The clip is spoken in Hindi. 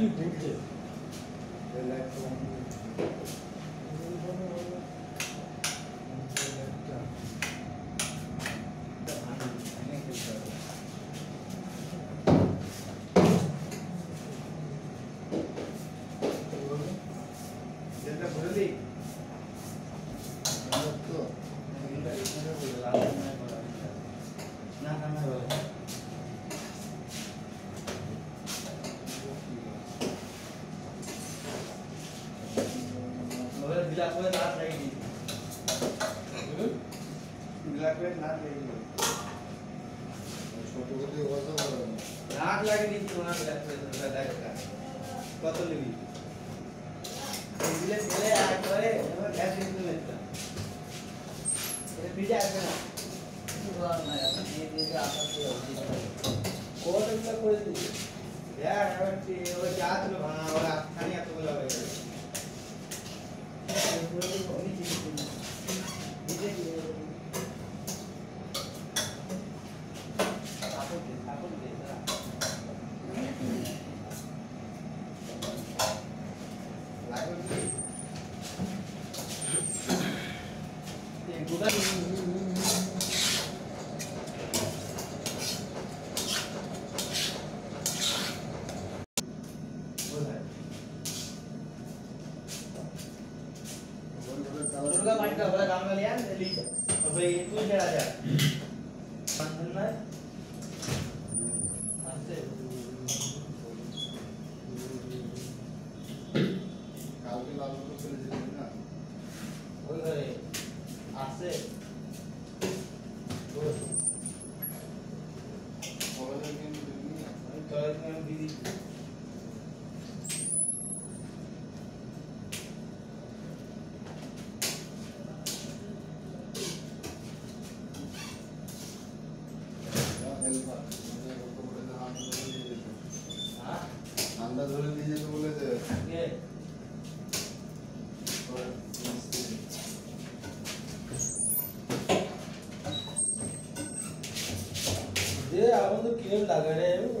কি ঘুরছে Blackboard लात रहेगी। ब्लैकबोर्ड लात रहेगी। छोटे छोटे हुआ तो लात लगेगी तो ना ब्लैकबोर्ड का लात का पता लगी। इसलिए पहले आ करे हमें गैस नहीं लगता बीजा ऐसे ना कोई नहीं। यार वो जात में भाना और खाने दुर्गा माटी का बड़ा काम कर लिया ली और भाई तू चढ़ा जा लगा रहे हो।